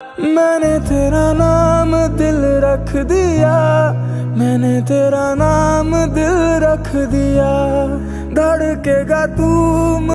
मैंने तेरा नाम दिल रख दिया मैंने तेरा नाम दिल रख दिया धड़केगा तू